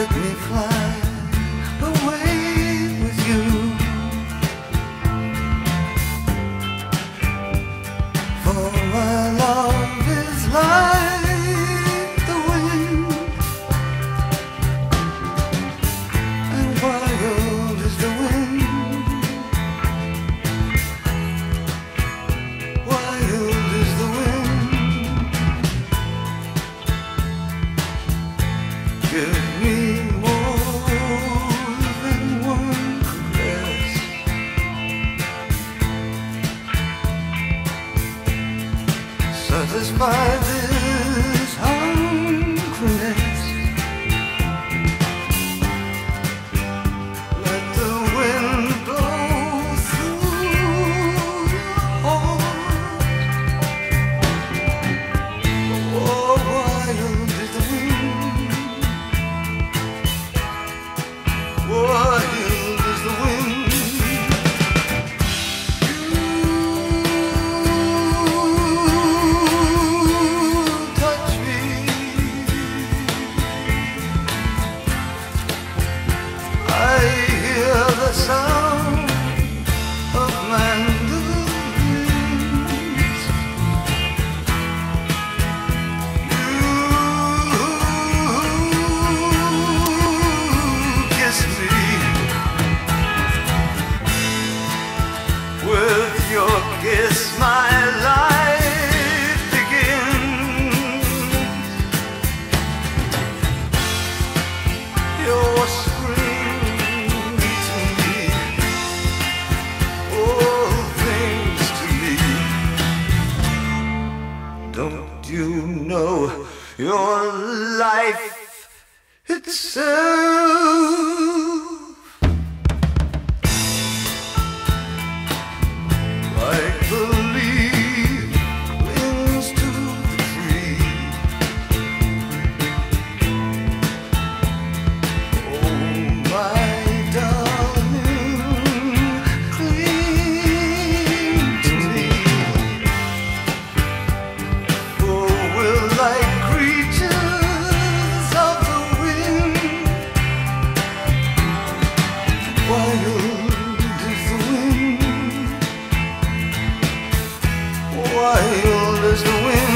let me fly. fine know your life itself. wild as the wind.